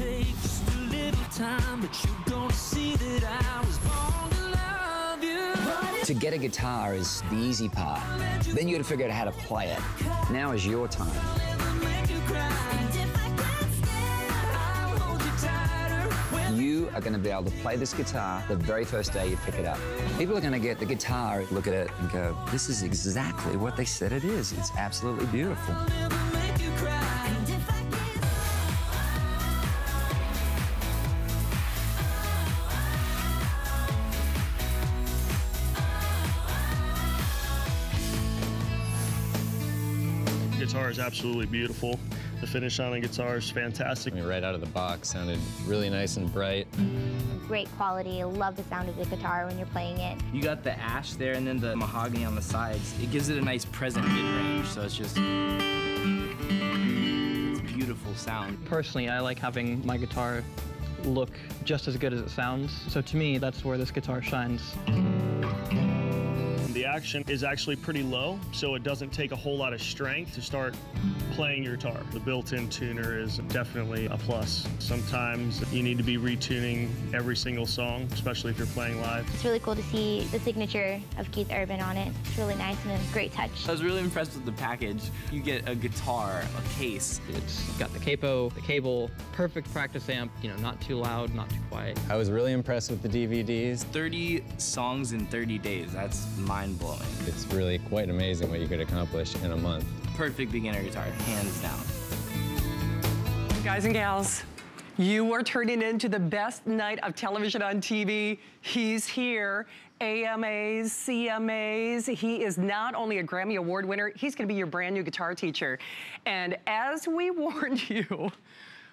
take just a little time, but you're gonna see that I was born to love you. To get a guitar is the easy part. Then you gotta figure out how to play it. Now is your time. You are gonna be able to play this guitar the very first day you pick it up. People are gonna get the guitar, look at it, and go, this is exactly what they said it is. It's absolutely beautiful. Guitar is absolutely beautiful. The finish on the guitar is fantastic. I mean, right out of the box, sounded really nice and bright. Great quality. Love the sound of the guitar when you're playing it. You got the ash there and then the mahogany on the sides. It gives it a nice present mid-range, so it's just... It's a beautiful sound. Personally, I like having my guitar look just as good as it sounds. So to me, that's where this guitar shines. The action is actually pretty low, so it doesn't take a whole lot of strength to start playing your guitar. The built-in tuner is definitely a plus. Sometimes you need to be retuning every single song, especially if you're playing live. It's really cool to see the signature of Keith Urban on it. It's really nice and a great touch. I was really impressed with the package. You get a guitar, a case. It's got the capo, the cable, perfect practice amp, you know, not too loud, not too quiet. I was really impressed with the DVDs. 30 songs in 30 days. That's mind-blowing. It's really quite amazing what you could accomplish in a month. Perfect beginner guitar, hands down. Guys and gals, you are turning into the best night of television on TV. He's here. AMAs, CMAs. He is not only a Grammy Award winner, he's gonna be your brand new guitar teacher. And as we warned you,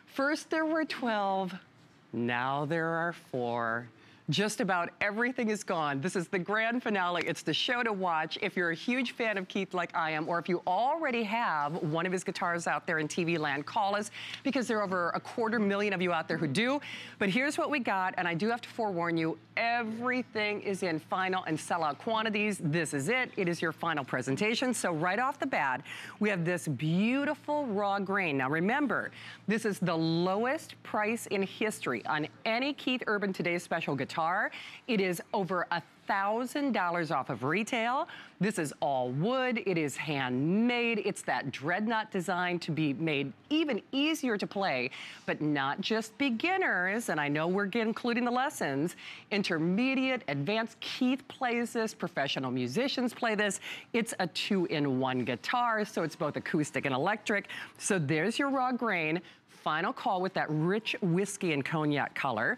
first there were 12, now there are four. Just about everything is gone. This is the grand finale. It's the show to watch if you're a huge fan of Keith like I am, or if you already have one of his guitars out there in TV land, call us because there are over a quarter million of you out there who do. But here's what we got, and I do have to forewarn you, everything is in final and sellout quantities. This is it. It is your final presentation. So right off the bat, we have this beautiful raw grain. Now remember, this is the lowest price in history on any Keith Urban Today's Special guitar. It is over a $1,000 off of retail. This is all wood. It is handmade. It's that dreadnought design to be made even easier to play, but not just beginners. And I know we're including the lessons. Intermediate, advanced. Keith plays this. Professional musicians play this. It's a two-in-one guitar, so it's both acoustic and electric. So there's your raw grain. Final call with that rich whiskey and cognac color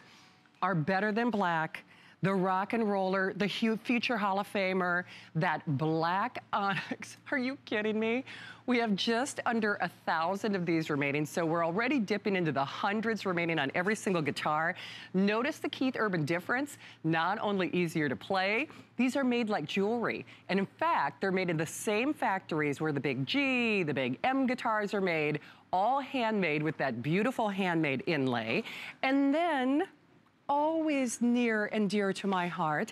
are better than black, the rock and roller, the future Hall of Famer, that black onyx. Are you kidding me? We have just under a thousand of these remaining, so we're already dipping into the hundreds remaining on every single guitar. Notice the Keith Urban difference, not only easier to play, these are made like jewelry. And in fact, they're made in the same factories where the big G, the big M guitars are made, all handmade with that beautiful handmade inlay. And then always near and dear to my heart.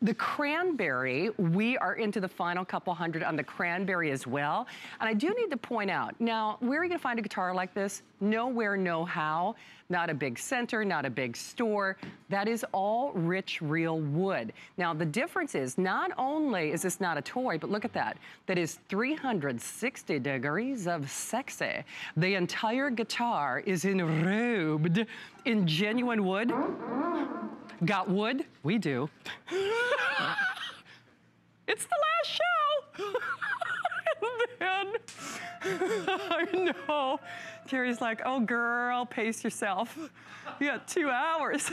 The cranberry, we are into the final couple hundred on the cranberry as well. And I do need to point out, now, where are you gonna find a guitar like this? Nowhere, no how. Not a big center, not a big store. That is all rich, real wood. Now, the difference is, not only is this not a toy, but look at that. That is 360 degrees of sexy. The entire guitar is enrobed in genuine wood. Got wood? We do. it's the last show. and then, I know. Terry's like, oh girl, pace yourself. You got two hours.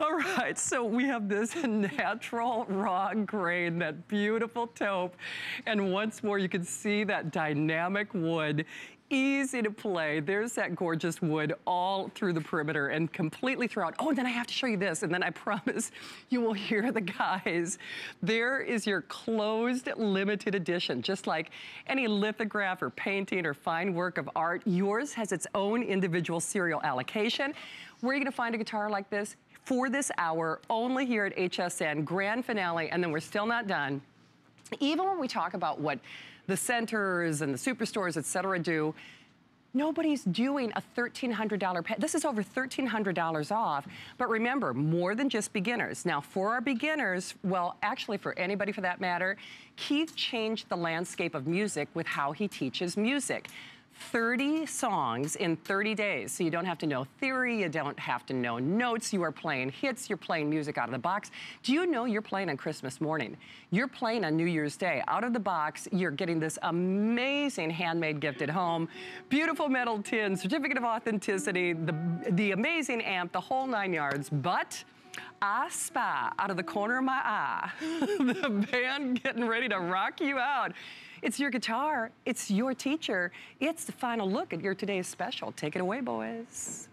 All right, so we have this natural raw grain, that beautiful taupe. And once more, you can see that dynamic wood easy to play. There's that gorgeous wood all through the perimeter and completely throughout. Oh, and then I have to show you this, and then I promise you will hear the guys. There is your closed limited edition. Just like any lithograph or painting or fine work of art, yours has its own individual serial allocation. Where are you gonna find a guitar like this? For this hour, only here at HSN, grand finale, and then we're still not done. Even when we talk about what the centers and the superstores, et cetera, do, Nobody's doing a $1,300 pet. This is over $1,300 off. But remember, more than just beginners. Now, for our beginners, well, actually for anybody for that matter, Keith changed the landscape of music with how he teaches music. 30 songs in 30 days. So you don't have to know theory, you don't have to know notes, you are playing hits, you're playing music out of the box. Do you know you're playing on Christmas morning? You're playing on New Year's Day. Out of the box, you're getting this amazing handmade gift at home, beautiful metal tin, certificate of authenticity, the, the amazing amp, the whole nine yards. But I spy out of the corner of my eye the band getting ready to rock you out. It's your guitar, it's your teacher, it's the final look at your today's special. Take it away, boys.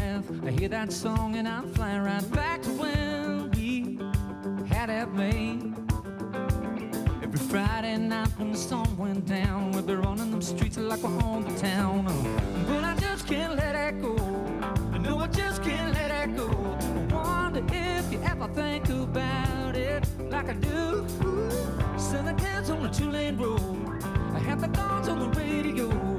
Photograph. I hear that song and I'm flying right back to when we had that made. Every Friday night when the sun went down, we'd be running them streets like we're on the town. Oh, But I just can't let it go. No, I just can't let it go. I wonder if you ever think about it like I do. Send the kids on the two-lane road. I have the guns on the radio.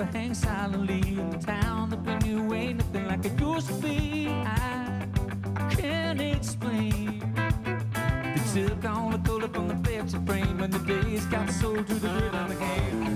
River hangs silently in the town that brings you away, nothing like it used to be. I, can't explain. They took all the color from the picture frame and the days got sold to the rhythm again.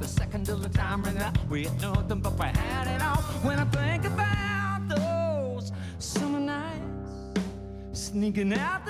Every second till the time. We had nothing but we had it all. When I think about those summer nights, sneaking out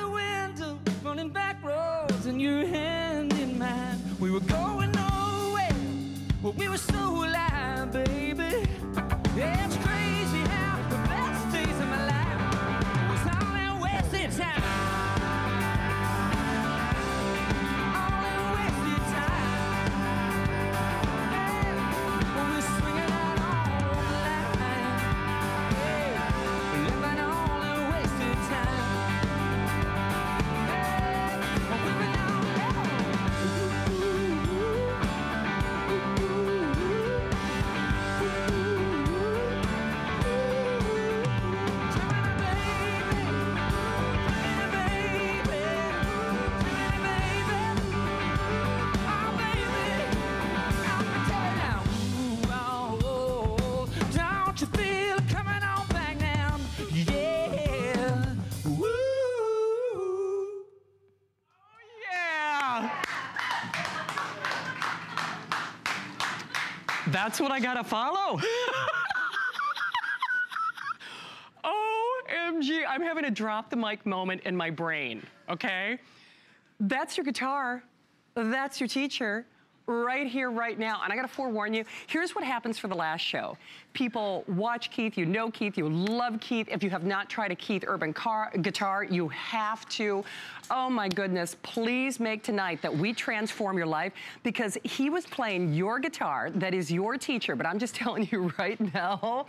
That's what I gotta follow. OMG, I'm having a drop the mic moment in my brain, okay? That's your guitar. That's your teacher right here, right now. And I gotta forewarn you, here's what happens for the last show. People watch Keith, you know Keith, you love Keith. If you have not tried a Keith Urban car, guitar, you have to. Oh my goodness, please make tonight that we transform your life because he was playing your guitar, that is your teacher, but I'm just telling you right now,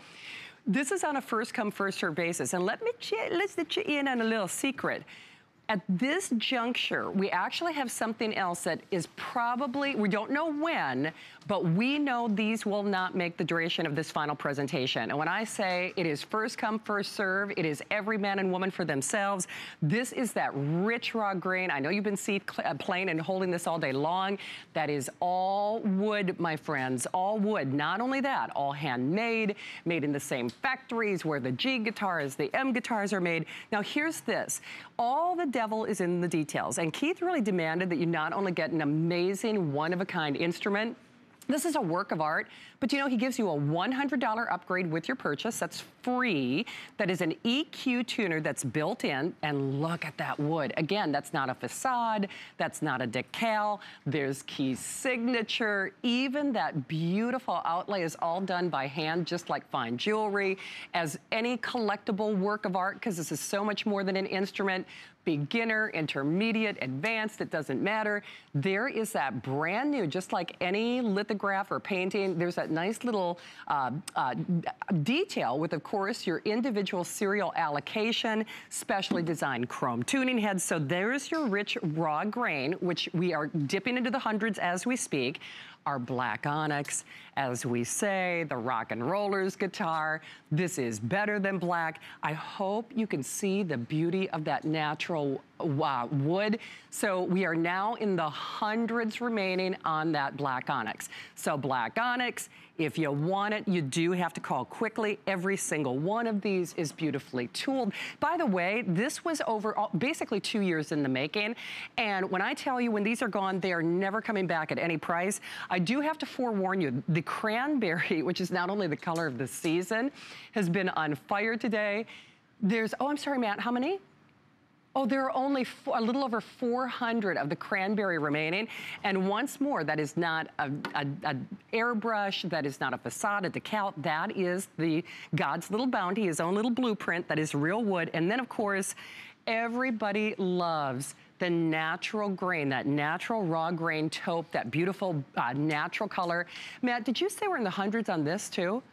this is on a first come, first serve basis. And let me, let's let you in on a little secret at this juncture, we actually have something else that is probably, we don't know when, but we know these will not make the duration of this final presentation. And when I say it is first come, first serve, it is every man and woman for themselves. This is that rich raw grain. I know you've been see, uh, playing and holding this all day long. That is all wood, my friends, all wood. Not only that, all handmade, made in the same factories where the G guitars, the M guitars are made. Now here's this, all the devil is in the details. And Keith really demanded that you not only get an amazing one-of-a-kind instrument, this is a work of art, but you know, he gives you a $100 upgrade with your purchase. That's free. That is an EQ tuner that's built in. And look at that wood. Again, that's not a facade. That's not a decal. There's Keith's signature. Even that beautiful outlay is all done by hand, just like fine jewelry. As any collectible work of art, because this is so much more than an instrument, beginner, intermediate, advanced, it doesn't matter. There is that brand new, just like any lithograph or painting, there's that nice little uh, uh, detail with, of course, your individual serial allocation, specially designed chrome tuning heads. So there's your rich raw grain, which we are dipping into the hundreds as we speak our black onyx, as we say, the rock and rollers guitar. This is better than black. I hope you can see the beauty of that natural uh, wood. So we are now in the hundreds remaining on that black onyx. So black onyx, if you want it, you do have to call quickly. Every single one of these is beautifully tooled. By the way, this was over basically two years in the making. And when I tell you when these are gone, they are never coming back at any price. I do have to forewarn you, the cranberry, which is not only the color of the season, has been on fire today. There's, oh, I'm sorry, Matt, how many? Oh, there are only four, a little over 400 of the cranberry remaining. And once more, that is not a, a, a, airbrush, that is not a facade, a decal. That is the God's little bounty, his own little blueprint that is real wood. And then, of course, everybody loves the natural grain, that natural raw grain taupe, that beautiful uh, natural color. Matt, did you say we're in the hundreds on this too?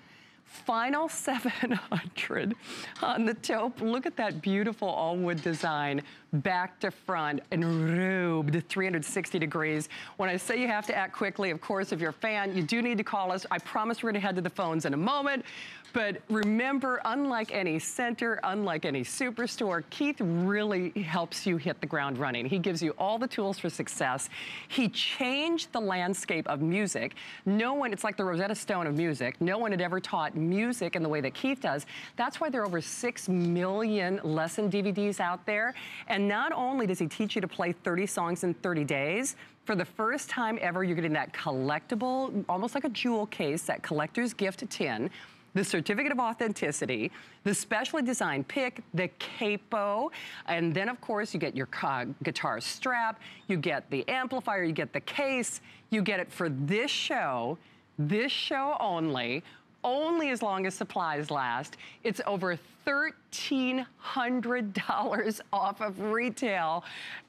Final 700 on the taupe. Look at that beautiful all wood design back to front and robed 360 degrees. When I say you have to act quickly, of course, if you're a fan, you do need to call us. I promise we're gonna head to the phones in a moment. But remember, unlike any center, unlike any superstore, Keith really helps you hit the ground running. He gives you all the tools for success. He changed the landscape of music. No one, it's like the Rosetta Stone of music. No one had ever taught music in the way that Keith does. That's why there are over 6 million lesson DVDs out there. And not only does he teach you to play 30 songs in 30 days, for the first time ever, you're getting that collectible, almost like a jewel case, that collector's gift tin the certificate of authenticity, the specially designed pick, the capo, and then of course you get your guitar strap, you get the amplifier, you get the case, you get it for this show, this show only, only as long as supplies last. It's over $1,300 off of retail.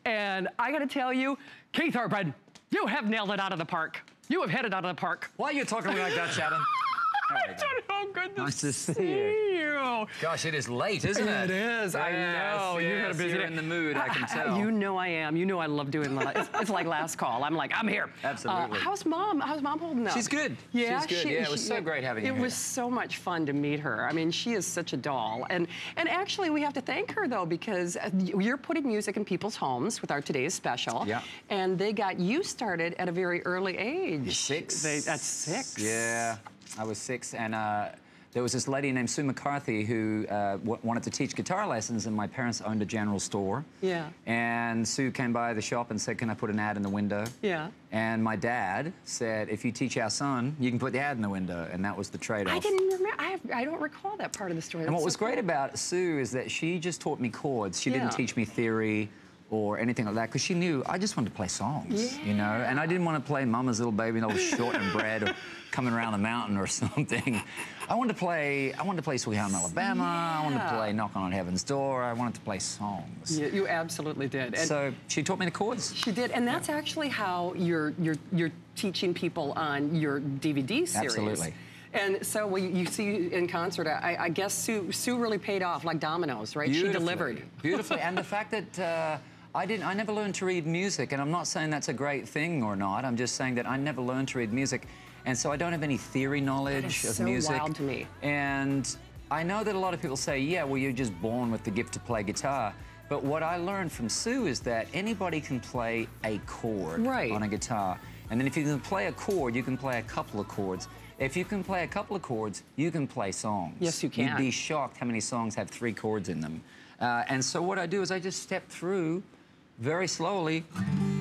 And I gotta tell you, Keith Urban, you have nailed it out of the park. You have hit it out of the park. Why are you talking to me like that, Shannon? I don't know. Good to nice to see, see you. you. Gosh, it is late, isn't it? It is. I know. Yes, You've had a busy you're day. in the mood, I can tell. You know I am. You know I love doing that. It's, it's like last call. I'm like, I'm here. Absolutely. Uh, how's mom? How's mom holding up? She's good. Yeah, She's good. Yeah, it was so great having It her was so much fun to meet her. I mean, she is such a doll. And and actually, we have to thank her though because uh, you're putting music in people's homes with our today's special. Yeah. And they got you started at a very early age. Six. They, that's six. Yeah, I was six, and uh, there was this lady named Sue McCarthy who uh, w- wanted to teach guitar lessons, and my parents owned a general store. Yeah. And Sue came by the shop and said, Can I put an ad in the window? Yeah. And my dad said, If you teach our son, you can put the ad in the window. And that was the trade off. I didn't remember. I, I don't recall that part of the story. And what was so great cool. about Sue is that she just taught me chords. She Yeah. didn't teach me theory or anything like that because she knew I just wanted to play songs, you know. And I didn't want to play Mama's Little Baby and all short and bread or coming around the mountain or something. I wanted to play. I wanted to play Sweet Home Alabama. I wanted to play Knocking on Heaven's Door. I wanted to play songs. Yeah, you absolutely did. And So she taught me the chords. she did, and that's actually how you're you're you're teaching people on your DVD series. Absolutely. And so when you see in concert, I, I guess Sue Sue really paid off like dominoes, right? She delivered. Beautifully. and the fact that uh, I didn't, I never learned to read music, and I'm not saying that's a great thing or not. I'm just saying that I never learned to read music, and so I don't have any theory knowledge of so music. wild to me. And I know that a lot of people say, yeah, well, you're just born with the gift to play guitar. But what I learned from Sue is that anybody can play a chord Right. on a guitar. And then if you can play a chord, you can play a couple of chords. If you can play a couple of chords, you can play songs. Yes, you can. You'd be shocked how many songs have three chords in them. Uh, and so what I do is I just step through very slowly,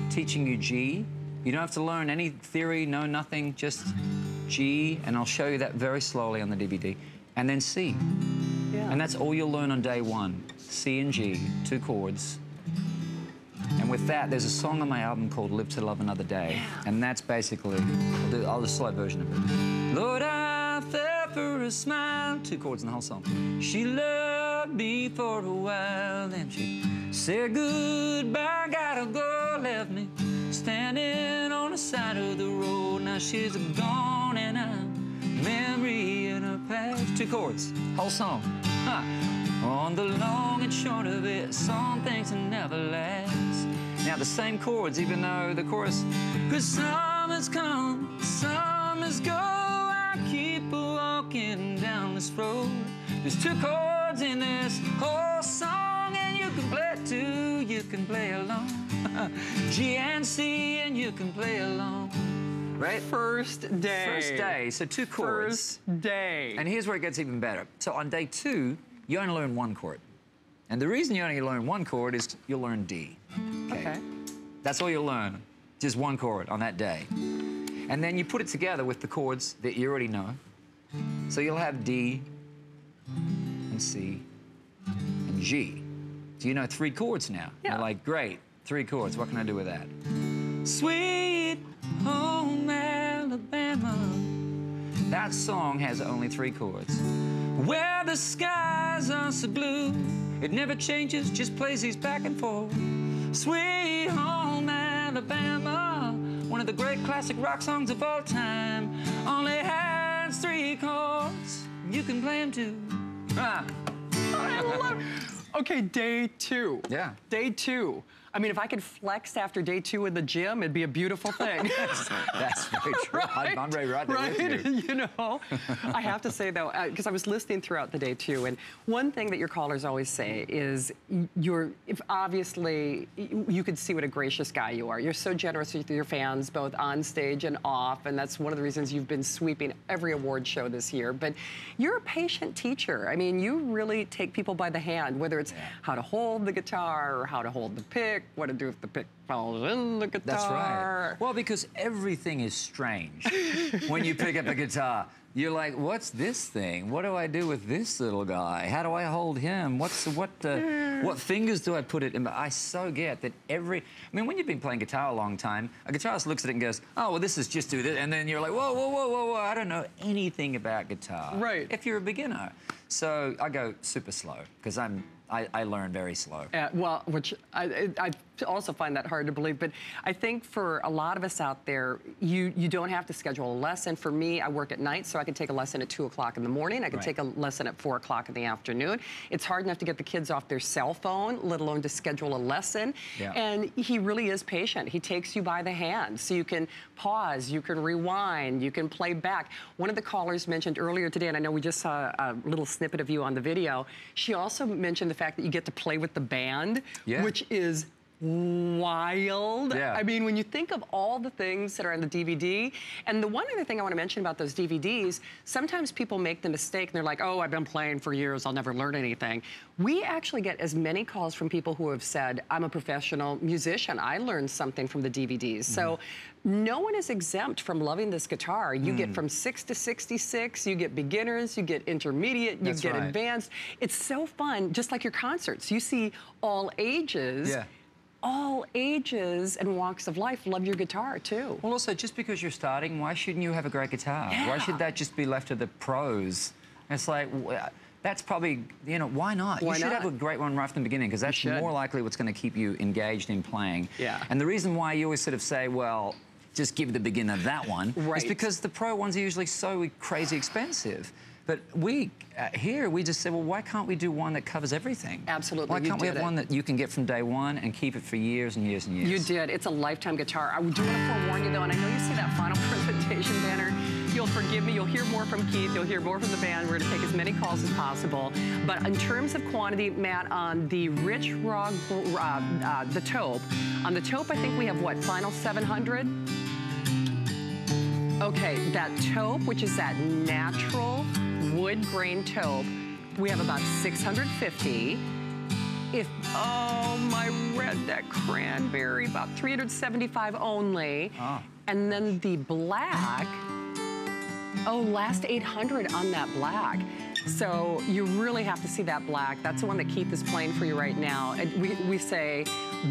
teaching you G. You don't have to learn any theory, no nothing, just G, and I'll show you that very slowly on the DVD. And then C. Yeah. And that's all you'll learn on day one. C and G, two chords. And with that, there's a song on my album called Live to Love Another Day. And that's basically, I'll do, I'll do a slow version of it. Lord, I fell for a smile, two chords in the whole song. She loved me for a while, then she said goodbye, gotta go, left me standing on the side of the road. Now she's gone and I'm memory in her past. Two chords, whole song. Huh. On the long and short of it, some things never last. Now the same chords, even though the chorus, cause summer's come, summer's go. I keep walking down this road. There's two chords in this whole song, and you can play too. You can play along. G and you can play along. Right? First day. First day, so two chords. First day. And here's where it gets even better. So on day two, you only learn one chord. And the reason you only learn one chord is you'll learn D. okay. That's all you'll learn, just one chord on that day. And then you put it together with the chords that you already know. So you'll have D and C and G. So you know three chords now. Yeah. You're like, great, three chords. What can I do with that? Sweet home Alabama. That song has only three chords. Where the skies are so blue, it never changes, just plays these back and forth. Sweet home Alabama, one of the great classic rock songs of all time, only has three chords. You can play them too. Ah. I love. Okay, day two. Yeah. Day two. I mean, if I could flex after day two in the gym, it'd be a beautiful thing. That's very true. I'm, I'm very right there right? with you. know, I have to say though, uh, because I was listening throughout the day too, and one thing that your callers always say is you're, if obviously you could see what a gracious guy you are. You're so generous with your fans, both on stage and off, and that's one of the reasons you've been sweeping every award show this year. But you're a patient teacher. I mean, you really take people by the hand, whether it's how to hold the guitar or how to hold the pick, what to do if the pick falls in the guitar. That's right. Well, because everything is strange when you pick up a guitar. You're like, what's this thing? What do I do with this little guy? How do I hold him? What's what? Uh, what fingers do I put it in? But I so get that every. I mean, when you've been playing guitar a long time, a guitarist looks at it and goes, "Oh, well, this is just do this," and then you're like, "Whoa, whoa, whoa, whoa, whoa! I don't know anything about guitar." Right. If you're a beginner, so I go super slow because I'm. I, I learn very slow. Uh, well, which I, I I also find that hard to believe, but I think for a lot of us out there, you you don't have to schedule a lesson. For me, I work at night, so I can take a lesson at two o'clock in the morning. I can Right. take a lesson at four o'clock in the afternoon. It's hard enough to get the kids off their cell phone, let alone to schedule a lesson. Yeah. And he really is patient. He takes you by the hand, so you can pause, you can rewind, you can play back. One of the callers mentioned earlier today, and I know we just saw a little snippet of you on the video. She also mentioned the fact that you get to play with the band, Yeah. which is wild. Yeah. I mean, when you think of all the things that are on the DVD, and the one other thing I want to mention about those DVDs, sometimes people make the mistake and they're like, oh, I've been playing for years, I'll never learn anything. We actually get as many calls from people who have said, I'm a professional musician, I learned something from the DVDs. Mm-hmm. So no one is exempt from loving this guitar. You get mm. from 6 to 66, you get beginners, you get intermediate, you That's get right. advanced. It's so fun, just like your concerts. You see all ages Yeah. All ages and walks of life love your guitar too. Well, also, just because you're starting, why shouldn't you have a great guitar? Why should that just be left to the pros? It's like, uh, that's probably, you know, why not? Why you should not? have a great one right from the beginning because that's more likely what's going to keep you engaged in playing. Yeah. And the reason why you always sort of say, well, just give the beginner that one Right. is because the pro ones are usually so crazy expensive. But we, uh, here, we just say, well, why can't we do one that covers everything? Absolutely, Why can't we have it. one that you can get from day one and keep it for years and years and years? You did. It's a lifetime guitar. I do want to forewarn you though, and I know you see that final presentation banner. You'll forgive me. You'll hear more from Keith. You'll hear more from the band. We're going to take as many calls as possible. But in terms of quantity, Matt, on the Rich Rock, uh, uh, the taupe, on the taupe, I think we have what final 700. Okay, that taupe, which is that natural wood grain taupe, we have about 650. If, oh, my red, that cranberry, about 375 only. Ah. And then the black, oh, last 800 on that black. So you really have to see that black. That's the one that Keith is playing for you right now. And we, we say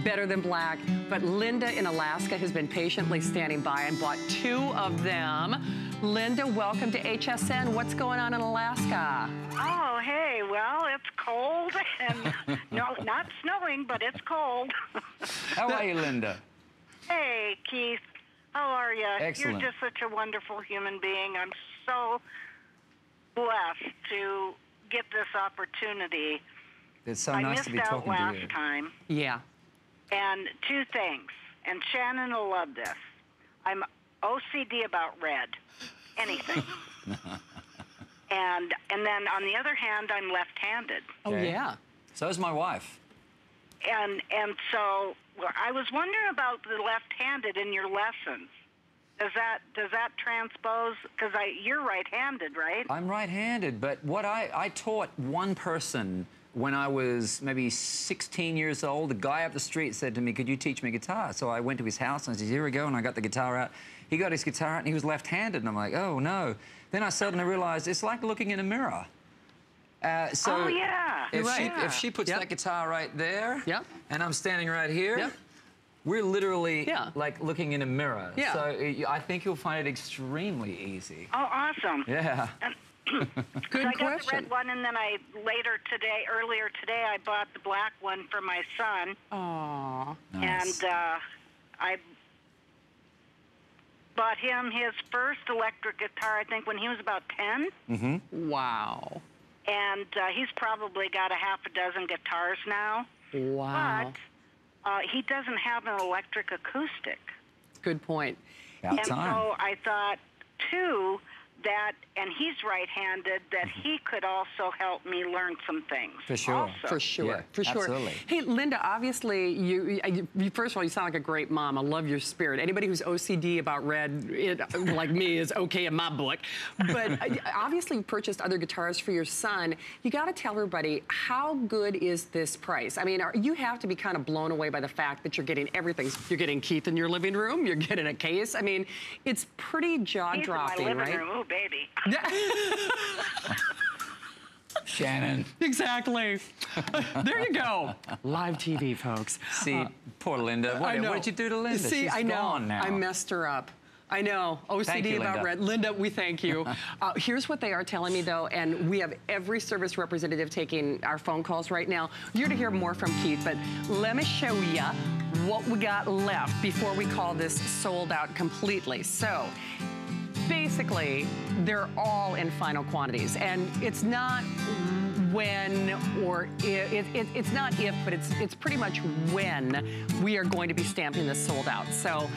better than black, but Linda in Alaska has been patiently standing by and bought two of them. Linda, welcome to HSN. What's going on in Alaska? Oh, hey, well, it's cold and no, not snowing, but it's cold. How are you, Linda? hey, Keith, how are you? Excellent. You're just such a wonderful human being. I'm so blessed to get this opportunity. It's so I nice missed to be out talking last to you. time, Yeah. and two things, and Shannon will love this. I'm OCD about red, anything. and and then on the other hand, I'm left-handed. Oh, Okay. yeah. So is my wife. And and so well, I was wondering about the left-handed in your lessons. Does that does that transpose? Because I you're right-handed, right? I'm right-handed, but what I, I taught one person when I was maybe 16 years old. a guy up the street said to me, could you teach me guitar? So I went to his house and I said, here we go, and I got the guitar out. He got his guitar out and he was left-handed, and I'm like, oh no. Then I suddenly realized it's like looking in a mirror. Uh, so Oh, yeah. If, You're she, right. if she puts Yep. that guitar right there, Yep. and I'm standing right here, Yep. We're literally Yeah. like looking in a mirror. Yeah. So I think you'll find it extremely easy. Oh, awesome. Yeah. And Good so I got the red one, and then I later today, earlier today, I bought the black one for my son, Aw. Nice. and uh, I bought him his first electric guitar. I think when he was about ten. Mm-hmm. Wow. and uh, he's probably got a half a dozen guitars now. Wow. But uh, he doesn't have an electric acoustic. Good point. About and time. so I thought, too, that, and he's right handed, that he could also help me learn some things. For sure. Also. For sure, Yeah, for sure. absolutely. Hey, Linda, obviously, you, you, you- first of all, you sound like a great mom. I love your spirit. Anybody who's OCD about red, it, like me, is okay in my book. But uh, obviously, you purchased other guitars for your son. You got to tell everybody how good is this price? I mean, are, you have to be kind of blown away by the fact that you're getting everything. You're getting Keith in your living room. You're getting a case. I mean, it's pretty jaw He's in my dropping, right? room. Ooh, baby. Shannon. Exactly. there you go. Live TV, folks. See, poor Linda. What, I know. what did you do to Linda? See, She's I know. gone now. I messed her up. I know. OCD Thank you, about Linda. red. Linda, we thank you. uh, here's what they are telling me, though, and we have every service representative taking our phone calls right now. You're to hear more from Keith, but let me show you what we got left before we call this sold out completely. So, basically, they're all in final quantities, and it's not when or if, it, it, it's not if, but it's it's pretty much when we are going to be stamping this sold out. So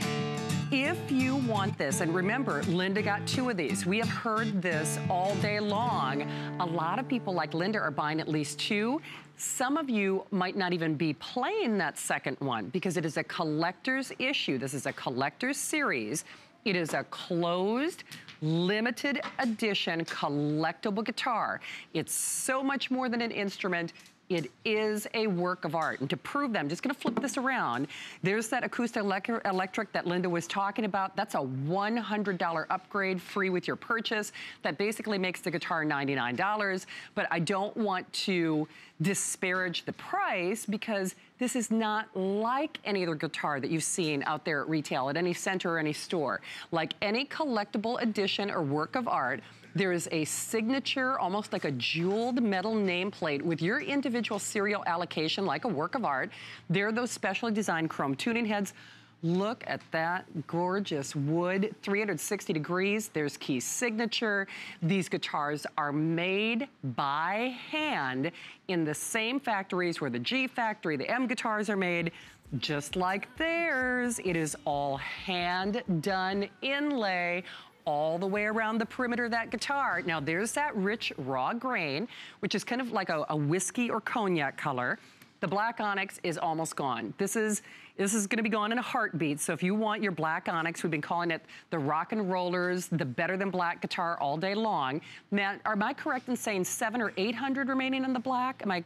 If you want this, and remember, Linda got two of these. We have heard this all day long. A lot of people like Linda are buying at least two. Some of you might not even be playing that second one because it is a collector's issue. This is a collector's series. It is a closed, limited edition collectible guitar. It's so much more than an instrument. It is a work of art. And to prove that, I'm just gonna flip this around. There's that acoustic electric that Linda was talking about. That's a $100 upgrade free with your purchase. That basically makes the guitar $99. But I don't want to disparage the price because this is not like any other guitar that you've seen out there at retail, at any center or any store. Like any collectible edition or work of art, there is a signature, almost like a jeweled metal nameplate with your individual serial allocation, like a work of art. There are those specially designed chrome tuning heads. Look at that gorgeous wood, 360 degrees. There's Keith's signature. These guitars are made by hand in the same factories where the G factory, the M guitars are made. Just like theirs, it is all hand done inlay all the way around the perimeter of that guitar. Now there's that rich raw grain, which is kind of like a, a whiskey or cognac color. The black onyx is almost gone. This is this is gonna be gone in a heartbeat. So if you want your black onyx, we've been calling it the rock and rollers, the better than black guitar all day long. Matt, am I correct in saying seven or 800 remaining in the black? Am I,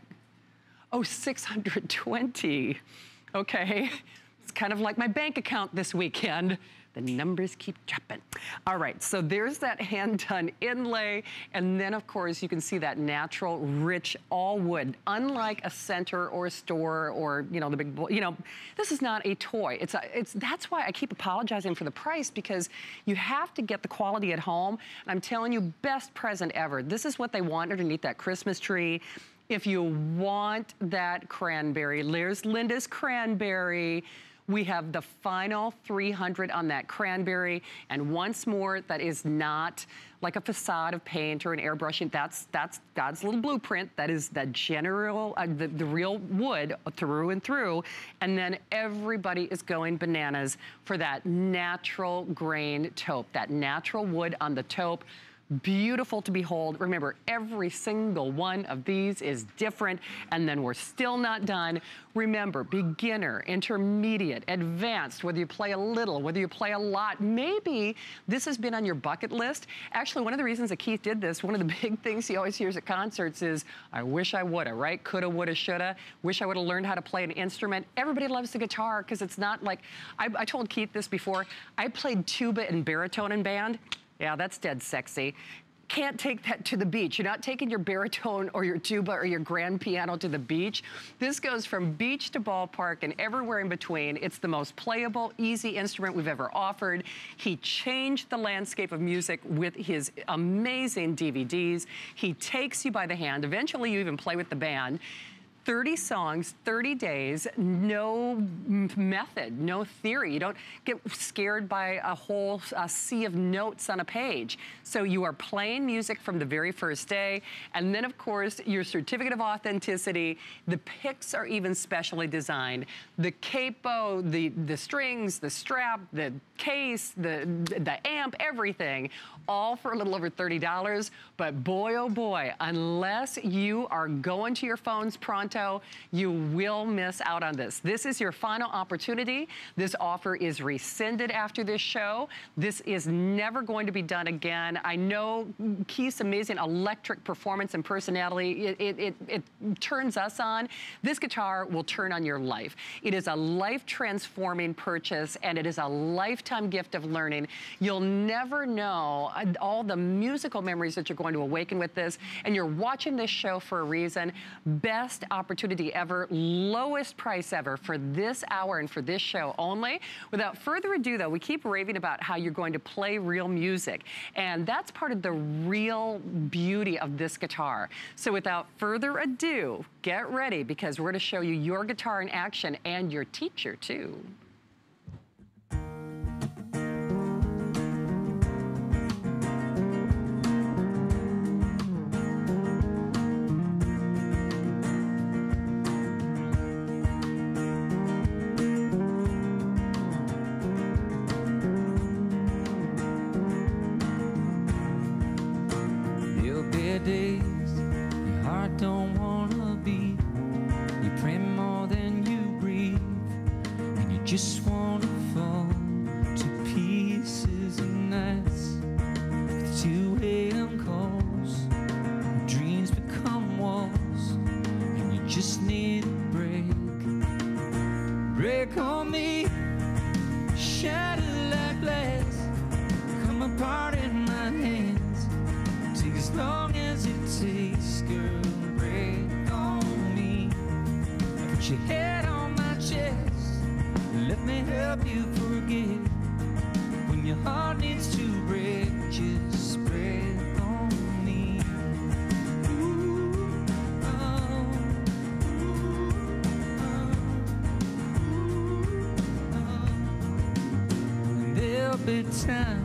oh, 620. Okay, it's kind of like my bank account this weekend. The numbers keep dropping. All right, so there's that hand-done inlay, and then of course you can see that natural, rich, all wood. Unlike a center or a store or you know the big, you know, this is not a toy. It's a, it's that's why I keep apologizing for the price because you have to get the quality at home. And I'm telling you, best present ever. This is what they want underneath that Christmas tree. If you want that cranberry, there's Linda's cranberry. We have the final 300 on that cranberry. And once more, that is not like a facade of paint or an airbrushing. That's that's God's little blueprint. That is the general, uh, the, the real wood through and through. And then everybody is going bananas for that natural grain taupe, that natural wood on the taupe beautiful to behold. Remember, every single one of these is different, and then we're still not done. Remember, beginner, intermediate, advanced, whether you play a little, whether you play a lot, maybe this has been on your bucket list. Actually, one of the reasons that Keith did this, one of the big things he always hears at concerts is, I wish I woulda, right? Coulda, woulda, shoulda. Wish I woulda learned how to play an instrument. Everybody loves the guitar because it's not like, I, I told Keith this before, I played tuba and baritone in band. Yeah, that's dead sexy. Can't take that to the beach. You're not taking your baritone or your tuba or your grand piano to the beach. This goes from beach to ballpark and everywhere in between. It's the most playable, easy instrument we've ever offered. He changed the landscape of music with his amazing DVDs. He takes you by the hand. Eventually, you even play with the band. 30 songs, 30 days, no method, no theory. You don't get scared by a whole sea of notes on a page. So you are playing music from the very first day. And then, of course, your certificate of authenticity. The picks are even specially designed. The capo, the, the strings, the strap, the case, the, the amp, everything, all for a little over $30. But boy, oh boy, unless you are going to your phones pronto you will miss out on this. This is your final opportunity. This offer is rescinded after this show. This is never going to be done again. I know Keith's amazing electric performance and personality, it, it, it, it turns us on. This guitar will turn on your life. It is a life-transforming purchase, and it is a lifetime gift of learning. You'll never know all the musical memories that you're going to awaken with this, and you're watching this show for a reason. Best opportunity opportunity ever, lowest price ever for this hour and for this show only. Without further ado, though, we keep raving about how you're going to play real music. And that's part of the real beauty of this guitar. So without further ado, get ready because we're to show you your guitar in action and your teacher, too. Put your head on my chest. Let me help you forget. When your heart needs to break, just break on me. Ooh, uh, oh, And uh, uh, There'll be times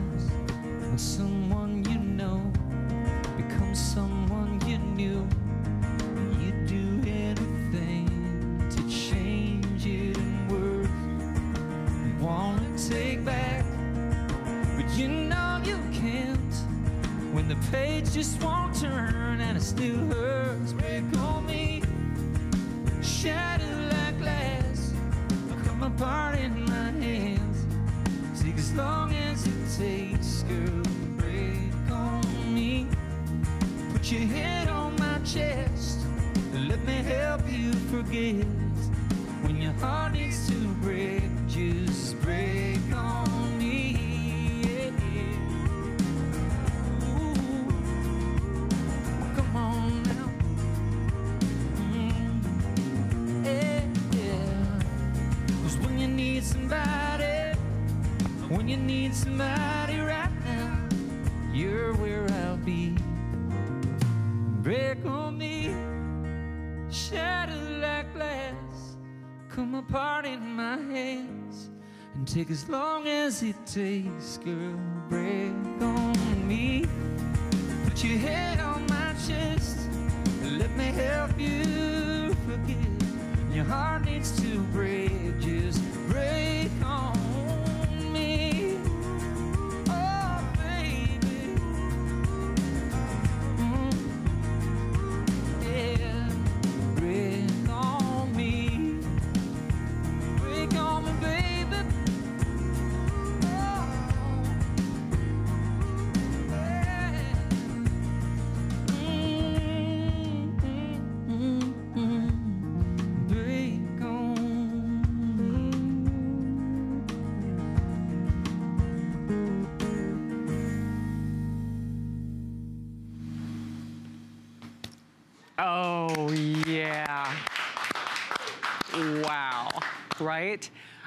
as long as it takes, girl.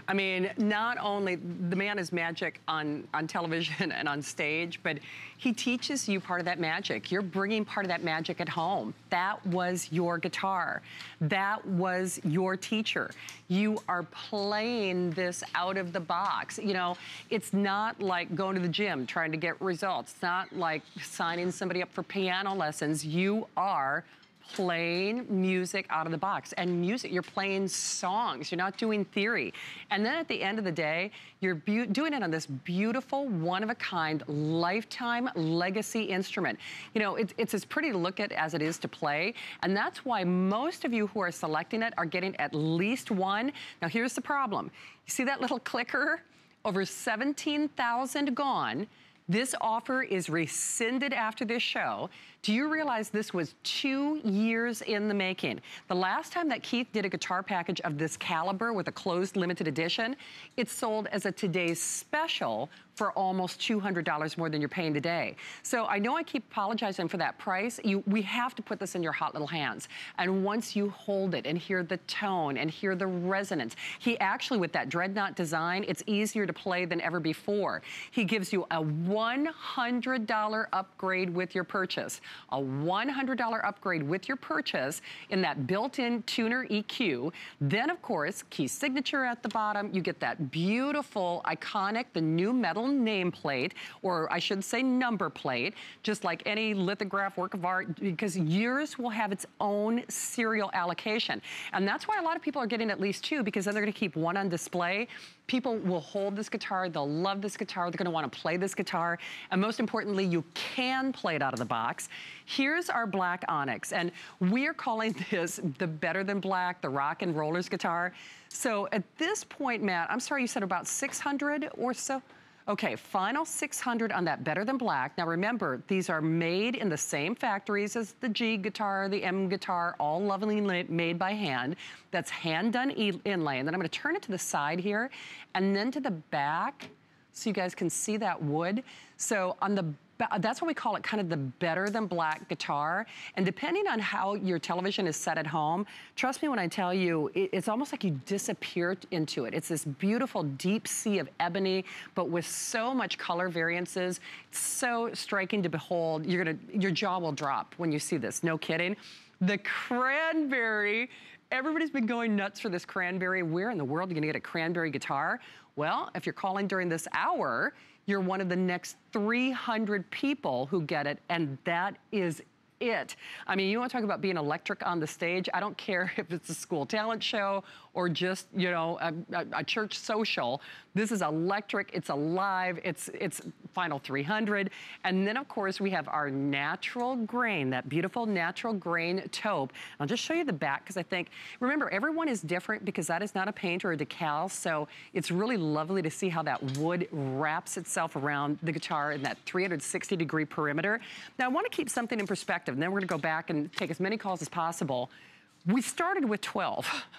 I mean, not only the man is magic on, on television and on stage, but he teaches you part of that magic. You're bringing part of that magic at home. That was your guitar. That was your teacher. You are playing this out of the box. You know, it's not like going to the gym trying to get results. It's not like signing somebody up for piano lessons. You are playing music out of the box. And music you're playing songs you're not doing theory. And then at the end of the day you're doing it on this beautiful one-of-a-kind lifetime legacy instrument. You know it, it's as pretty to look at as it is to play. And that's why most of you who are selecting it are getting at least one. Now here's the problem. You see that little clicker? Over 17,000 gone. This offer is rescinded after this show. Do you realize this was two years in the making? The last time that Keith did a guitar package of this caliber with a closed limited edition, it sold as a today's special for almost $200 more than you're paying today. So I know I keep apologizing for that price. You, we have to put this in your hot little hands. And once you hold it and hear the tone and hear the resonance, he actually, with that dreadnought design, it's easier to play than ever before. He gives you a $100 upgrade with your purchase. A $100 upgrade with your purchase in that built-in tuner EQ. Then, of course, key signature at the bottom. You get that beautiful, iconic, the new metal nameplate, or I should say number plate, just like any lithograph work of art, because yours will have its own serial allocation. And that's why a lot of people are getting at least two, because then they're gonna keep one on display. People will hold this guitar, they'll love this guitar, they're gonna wanna play this guitar, and most importantly, you can play it out of the box. Here's our black onyx, and we're calling this the Better Than Black, the Rock and Rollers guitar. So at this point, Matt, I'm sorry, you said about 600 or so? Okay, final 600 on that Better Than Black. Now remember, these are made in the same factories as the G guitar, the M guitar, all lovingly made by hand. That's hand done inlay. And then I'm gonna turn it to the side here and then to the back so you guys can see that wood. So on the Uh, that's what we call it kind of the better than black guitar. And depending on how your television is set at home, trust me when I tell you, it- it's almost like you disappear into it. It's this beautiful deep sea of ebony, but with so much color variances. It's so striking to behold. You're gonna, your jaw will drop when you see this, no kidding. The cranberry, everybody's been going nuts for this cranberry. Where in the world are you gonna get a cranberry guitar? Well, if you're calling during this hour, you're one of the next 300 people who get it, and that is it. I mean, you want to talk about being electric on the stage? I don't care if it's a school talent show or just, you know, a, a, a church social. This is electric, it's alive, it's, it's final 300. And then, of course, we have our natural grain, that beautiful natural grain taupe. I'll just show you the back because I think, remember, everyone is different because that is not a paint or a decal. So it's really lovely to see how that wood wraps itself around the guitar in that 360 degree perimeter. Now, I want to keep something in perspective, and then we're going to go back and take as many calls as possible. We started with 12.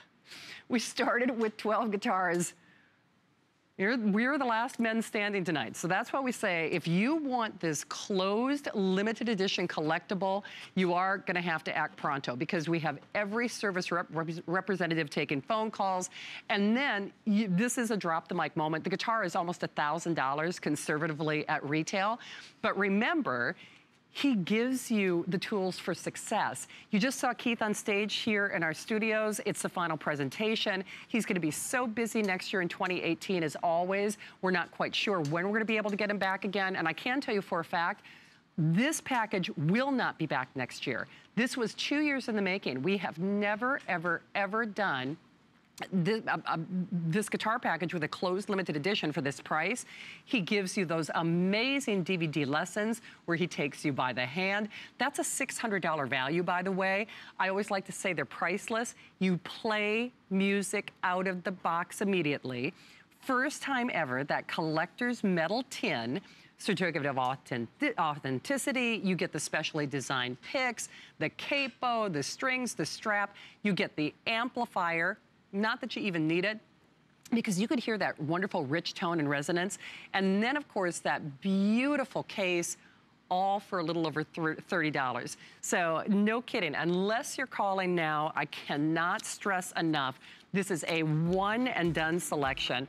We started with 12 guitars. You're, we're the last men standing tonight. So that's why we say if you want this closed, limited edition collectible, you are going to have to act pronto because we have every service rep representative taking phone calls. And then you, this is a drop the mic moment. The guitar is almost $1,000 conservatively at retail. But remember, he gives you the tools for success. You just saw Keith on stage here in our studios. It's the final presentation. He's going to be so busy next year in 2018 as always. We're not quite sure when we're going to be able to get him back again. And I can tell you for a fact, this package will not be back next year. This was two years in the making. We have never, ever, ever done this, uh, uh, this, guitar package with a closed limited edition for this price. He gives you those amazing DVD lessons where he takes you by the hand. That's a $600 value, by the way. I always like to say they're priceless. You play music out of the box immediately. First time ever, that collector's metal tin certificate of authenticity. You get the specially designed picks, the capo, the strings, the strap. You get the amplifier, not that you even need it, because you could hear that wonderful rich tone and resonance. And then, of course, that beautiful case, all for a little over $30. So no kidding, unless you're calling now, I cannot stress enough, this is a one and done selection.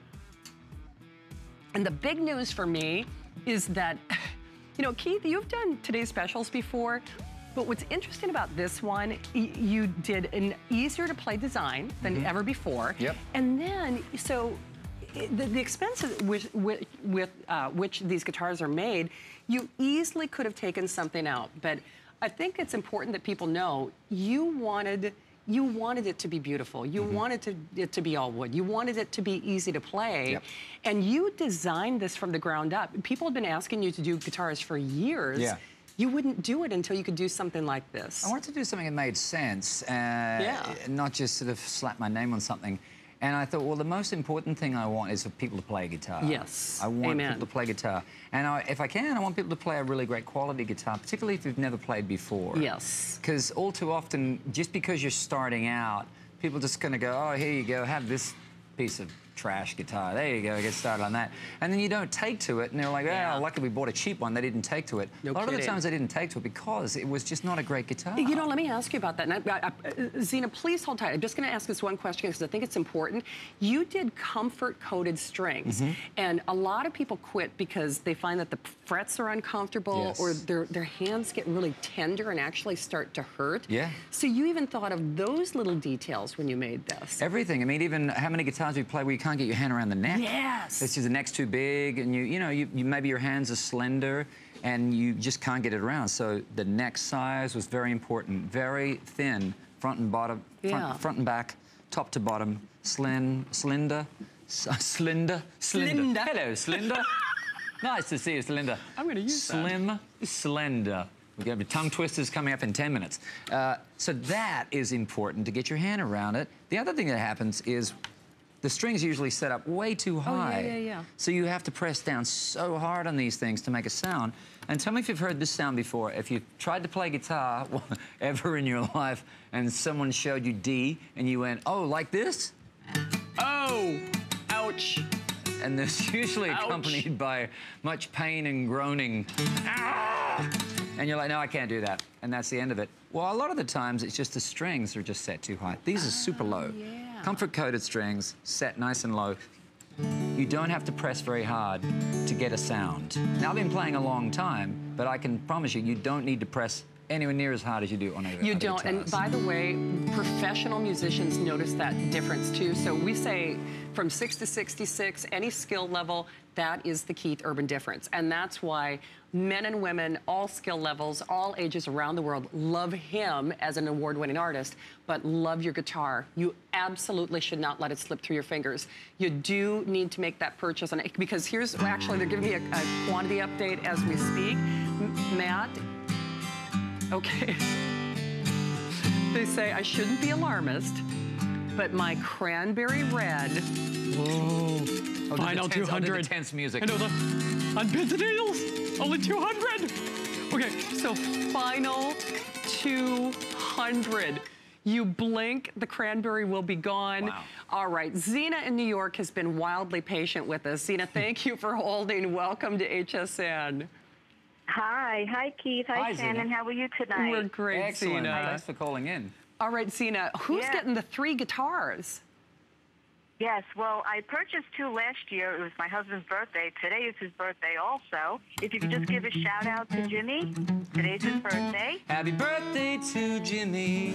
And the big news for me is that, you know, Keith, you've done today's specials before. But what's interesting about this one, you did an easier to play design than mm -hmm. ever before. Yep. And then, so the, the expense with, with, with uh, which these guitars are made, you easily could have taken something out. But I think it's important that people know you wanted you wanted it to be beautiful. You mm -hmm. wanted to, it to be all wood. You wanted it to be easy to play. Yep. And you designed this from the ground up. People have been asking you to do guitars for years. Yeah you wouldn't do it until you could do something like this. I wanted to do something that made sense, uh, yeah. not just sort of slap my name on something. And I thought, well, the most important thing I want is for people to play guitar. Yes. I want Amen. people to play guitar. And I, if I can, I want people to play a really great quality guitar, particularly if you've never played before. Yes. Because all too often, just because you're starting out, people are just going to go, oh, here you go, have this piece of trash guitar. There you go, get started on that. And then you don't take to it, and they're like, oh, yeah. lucky we bought a cheap one. They didn't take to it. No a lot kidding. of the times they didn't take to it because it was just not a great guitar. You know, let me ask you about that. I, I, I, Zena, please hold tight. I'm just going to ask this one question because I think it's important. You did comfort-coated strings, mm -hmm. and a lot of people quit because they find that the frets are uncomfortable yes. or their, their hands get really tender and actually start to hurt. Yeah. So you even thought of those little details when you made this. Everything. I mean, even how many guitars we play you can't get your hand around the neck. Yes. It's just the neck's too big, and you, you know, you, you maybe your hands are slender, and you just can't get it around. So the neck size was very important. Very thin, front and bottom, front, Yeah. front and back, top to bottom, slim, slender, slender, Slinda. Hello, slender. nice to see you, slender. I'm gonna use that. Slim, slender. We're going to have tongue twisters coming up in 10 minutes. Uh, so that is important to get your hand around it. The other thing that happens is the string's usually set up way too Oh, yeah, high. yeah, yeah. So you have to press down so hard on these things to make a sound. And tell me if you've heard this sound before. If you tried to play guitar ever in your life and someone showed you D and you went, oh, like this? Oh, ouch. And this usually Ouch. accompanied by much pain and groaning. Ah! And you're like, no, I can't do that. And that's the end of it. Well, a lot of the times it's just the strings are just set too high. These are super low. Comfort coated strings, set nice and low. You don't have to press very hard to get a sound. Now, I've been playing a long time, but I can promise you, you don't need to press anywhere near as hard as you do on a You don't. And by the way, professional musicians notice that difference too. So we say from 6 to 66, any skill level, that is the Keith Urban difference. And that's why men and women, all skill levels, all ages around the world love him as an award-winning artist, but love your guitar. You absolutely should not let it slip through your fingers. You do need to make that purchase. And because here's, actually, they're giving me a, a quantity update as we speak. M- Matt, okay. They say I shouldn't be alarmist, but my cranberry red. Whoa. Oh, do Final tense- oh, do 200. tense music. I know the. On pins and needles, only 200. Okay, so final 200. You blink, the cranberry will be gone. Wow. All right, Zena in New York has been wildly patient with us. Zena, thank you for holding. Welcome to HSN. Hi, hi Keith, hi, Hi, Zena. Shannon. How are you tonight? We're great, Excellent. Zena. Thanks for calling in. All right, Zena, who's Yeah. getting the three guitars? Yes, well, I purchased two last year. It was my husband's birthday. Today is his birthday also. If you could just give a shout out to Jimmy, today's his birthday. Happy birthday to Jimmy.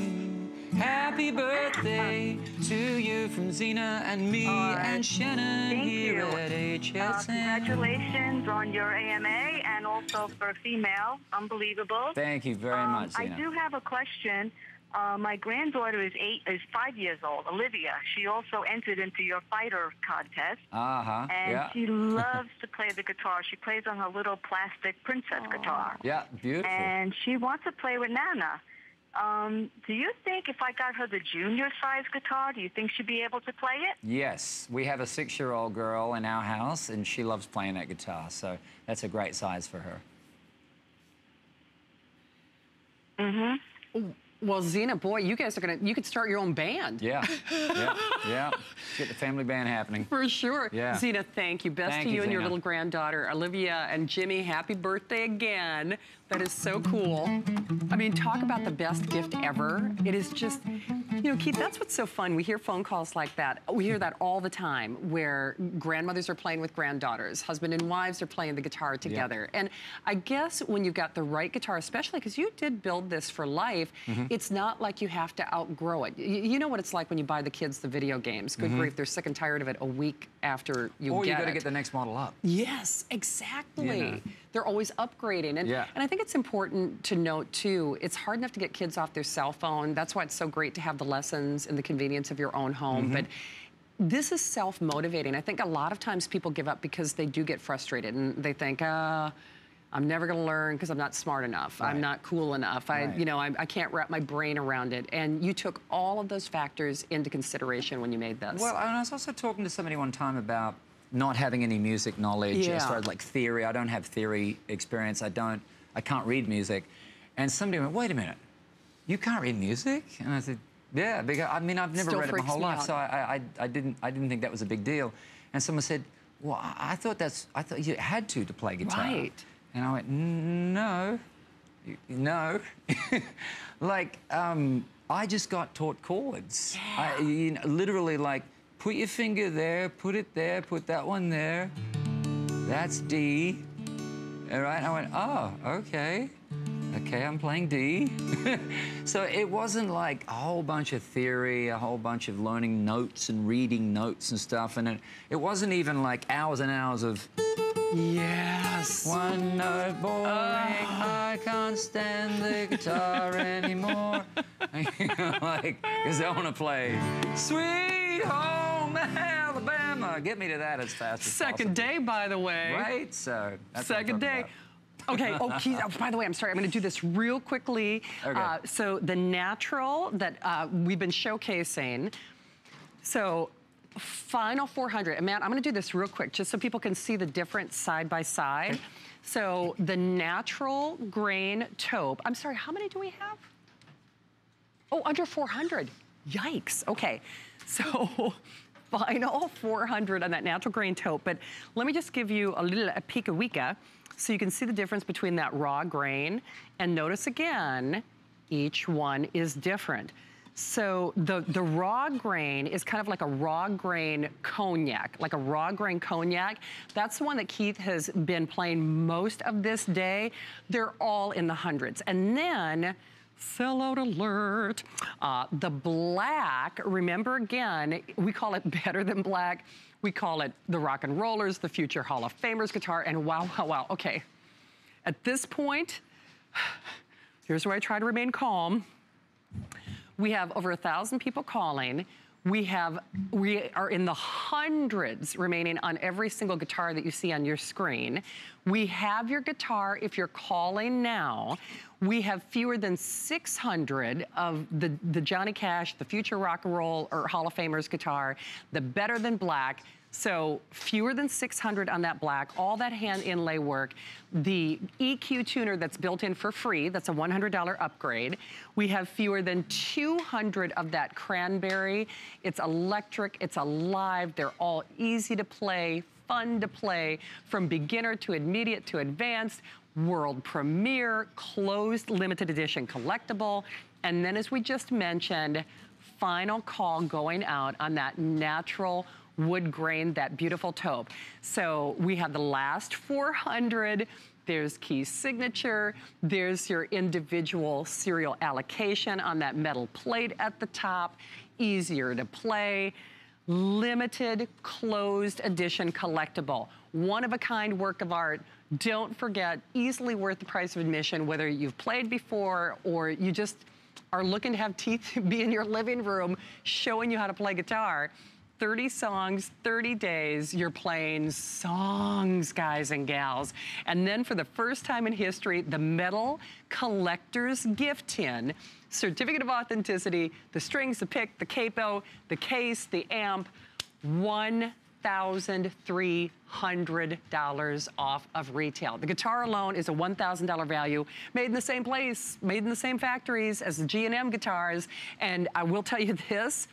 Happy birthday to you from Zena and me All right. and Shannon Thank here you. at HSN. Uh, congratulations on your AMA and also for female. Unbelievable. Thank you very Um, much, I do have a question. Uh, my granddaughter is eight, is five years old, Olivia. She also entered into your fighter contest. Uh-huh. And yeah. she loves to play the guitar. She plays on her little plastic princess guitar. yeah, beautiful. And she wants to play with Nana. Um, do you think if I got her the junior size guitar, do you think she'd be able to play it? Yes, we have a six-year-old girl in our house, and she loves playing that guitar, so that's a great size for her. Mm-hmm. Well, Zena, boy, you guys are gonna, you could start your own band. Yeah, yeah, yeah. Get the family band happening. For sure. Yeah. Zena, thank you. Best Thank to you, you, and your little granddaughter, Olivia and Jimmy. Happy birthday again. That is so cool. I mean, talk about the best gift ever. It is just, you know, Keith, that's what's so fun. We hear phone calls like that. We hear that all the time where grandmothers are playing with granddaughters, husband and wives are playing the guitar together. And I guess when you've got the right guitar, especially because you did build this for life, Mm-hmm. it's not like you have to outgrow it. You, you know what it's like when you buy the kids the video games. Good Mhm. grief, they're sick and tired of it a week after you or get you got to get the next model up. Yes, exactly. You know. They're always upgrading. And, Yeah. and I think it's important to note, too, it's hard enough to get kids off their cell phone. That's why it's so great to have the lessons in the convenience of your own home. Mhm. But this is self-motivating. I think a lot of times people give up because they do get frustrated and they think, uh, I'm never going to learn because I'm not smart enough. I'm not cool enough. I, Right. you know, I, I can't wrap my brain around it. And you took all of those factors into consideration when you made this. Well, and I was also talking to somebody one time about not having any music knowledge Yeah. as far as like theory. I don't have theory experience. I don't. I can't read music. And somebody went, "Wait a minute, you can't read music?" And I said, "Yeah, because I mean I've never Still read it my whole life, out. so I, I, I didn't, I didn't think that was a big deal." And someone said, "Well, I thought that's, I thought you had to to play guitar." Right. And I went, "No, no." like, um, I just got taught chords. I, you know, literally, like, put your finger there, put it there, put that one there. That's D. All right. I went, oh, okay. Okay, I'm playing D. so it wasn't like a whole bunch of theory, a whole bunch of learning notes and reading notes and stuff. And it, it wasn't even like hours and hours of yes. one note boring. I can't stand the guitar anymore. like, because I want to play Sweet Home Alabama. Get me to that as fast as Second day, by the way. Right? So that's Second day. Okay. Oh, oh, by the way, I'm sorry. I'm going to do this real quickly. Okay. Uh, so the natural that uh, we've been showcasing. So final 400. And Matt, I'm going to do this real quick just so people can see the difference side by side. So the natural grain taupe. I'm sorry. How many do we have? Oh, under 400. Yikes. Okay. So final 400 on that natural grain taupe. But let me just give you a little a peek a weeka so you can see the difference between that raw grain. And notice again, each one is different. So the, the raw grain is kind of like a raw grain cognac, like a raw grain cognac. That's the one that Keith has been playing most of this day. They're all in the hundreds. And then sellout alert. Uh, the black, remember again, we call it better than black. We call it the rock and rollers, the future Hall of Famers guitar, and wow, wow, wow. Okay, at this point, here's where I try to remain calm. We have over a thousand people calling. We have, we are in the hundreds remaining on every single guitar that you see on your screen. We have your guitar if you're calling now. We have fewer than 600 of the, the Johnny Cash, the Future Rock and Roll or Hall of Famers guitar, the Better Than Black, so fewer than 600 on that black, all that hand inlay work. The EQ tuner that's built in for free, that's a $100 upgrade. We have fewer than 200 of that cranberry. It's electric, it's alive, they're all easy to play, fun to play, from beginner to intermediate to advanced, world premiere, closed limited edition collectible. And then as we just mentioned, final call going out on that natural wood grain, that beautiful taupe. So we have the last 400. There's key signature. There's your individual serial allocation on that metal plate at the top. Easier to play. Limited closed edition collectible. One of a kind work of art. Don't forget, easily worth the price of admission, whether you've played before or you just are looking to have teeth be in your living room showing you how to play guitar. 30 songs, 30 days, you're playing songs, guys and gals. And then for the first time in history, the Metal Collector's Gift Tin, Certificate of Authenticity, the strings, the pick, the capo, the case, the amp, $1,300 off of retail. The guitar alone is a $1,000 value, made in the same place, made in the same factories as the G&M guitars. And I will tell you this,